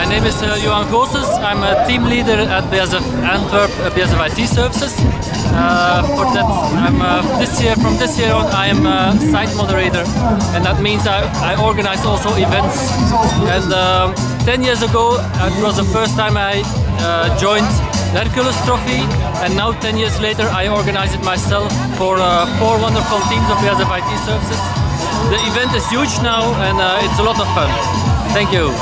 My name is uh, Johan Goossens. I'm a team leader at BASF Antwerp, uh, BASF IT Services. Uh, for that, I'm uh, this year from this year on, I am a site moderator, and that means I, I organize also events. And um, 10 years ago, it was the first time I uh, joined the Hercules Trophy, and now 10 years later, I organize it myself for uh, four wonderful teams of BASF IT Services. The event is huge now, and it's a lot of fun. Thank you.